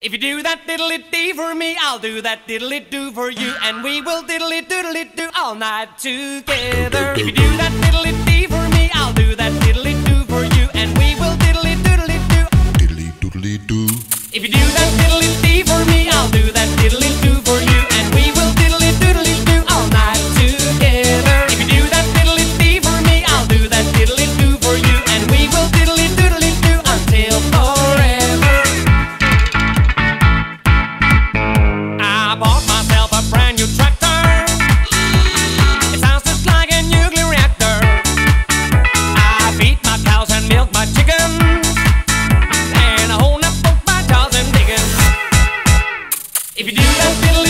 If you do that diddly dee for me, I'll do that diddly do for you, and we will diddly doodly do all night together. If you do that diddly dee for me, I'll do that diddly do for you, and we will diddly doodly do. Diddly doodly doo. If you do If you do that me,